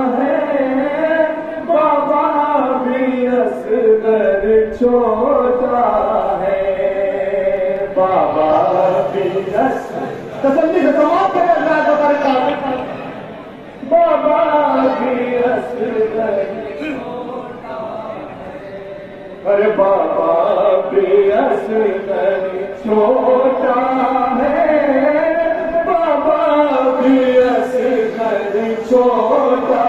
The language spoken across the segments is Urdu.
ہے بابا بھی اصل کر بابا ارے بابا چھوٹا ہے۔ چھوٹا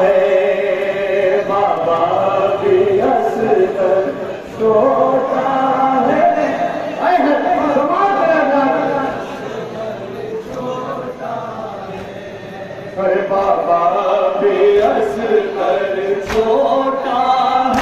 ہے۔ بابا بھی اصغر چھوٹا ہے بابا بھی اصغر چھوٹا ہے۔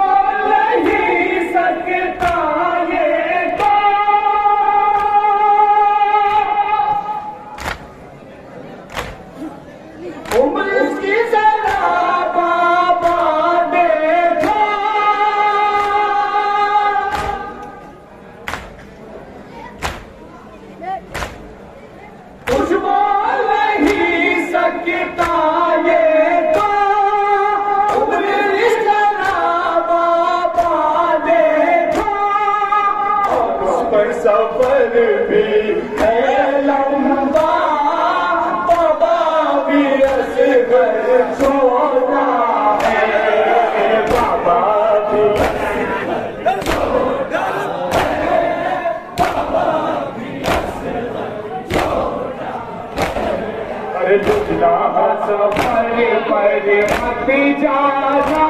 سفر پر متی جانا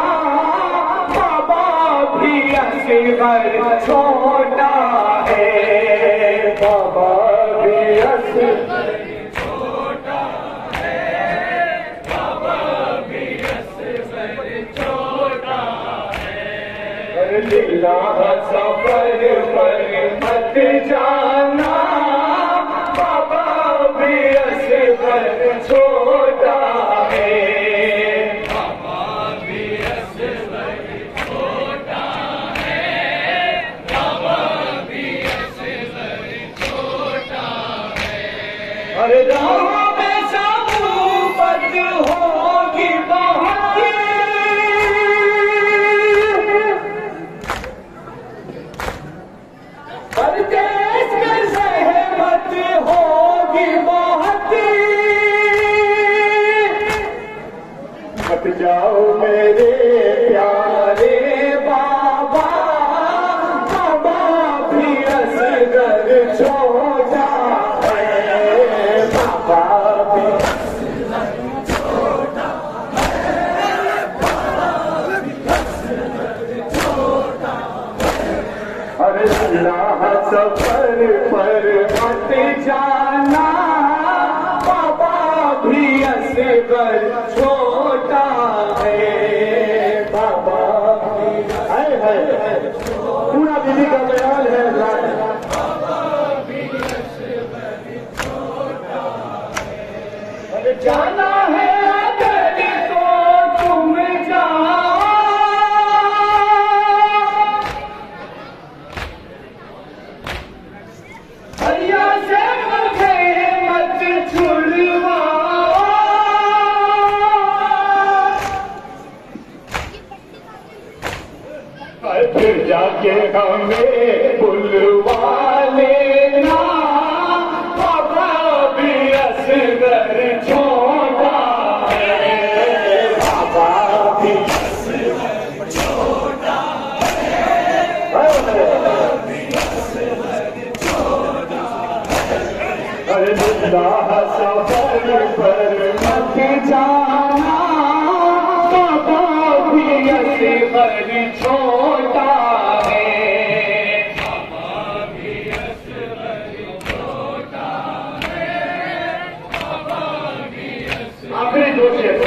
بابا بھی اصغر چھوٹا ہے بابا بھی اصغر بابا بھی اصغر لیلہ سفر پر مت جانا۔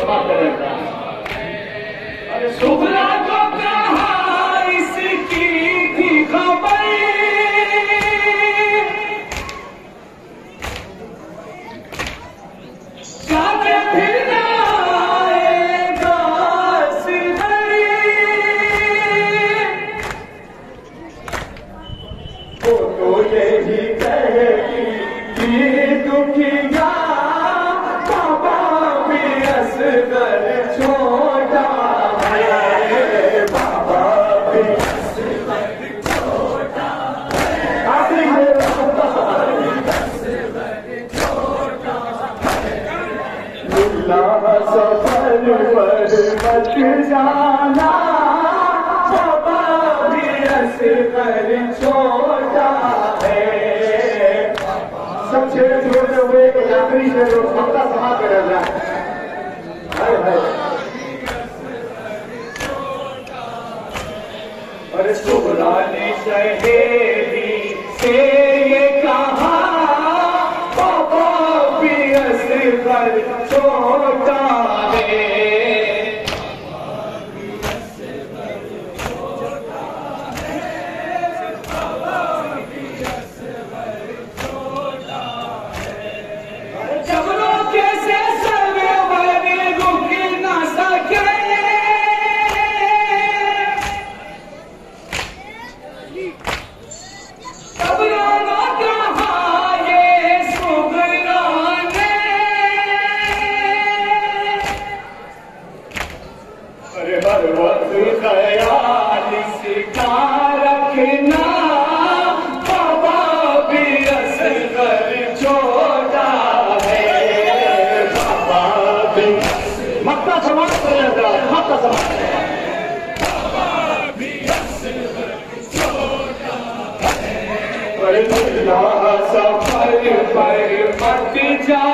بات جانا سب چھیڑے ہوئے سفر پر پٹ جا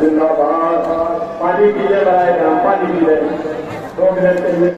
زندہ باد۔ پانی پیے برائے گا پانی پیے دو منٹ کے لیے۔